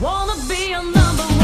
Wanna be a number